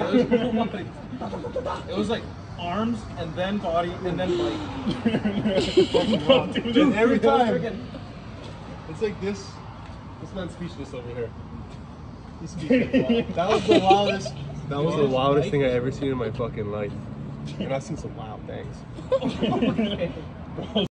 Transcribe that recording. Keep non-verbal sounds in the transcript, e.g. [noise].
it was. It was like arms and then body and then like Dude, every time. It's like this. This man's speechless over here. He's that was the wildest. That was the wildest thing I ever seen in my fucking life. And I've seen some wild things. [laughs]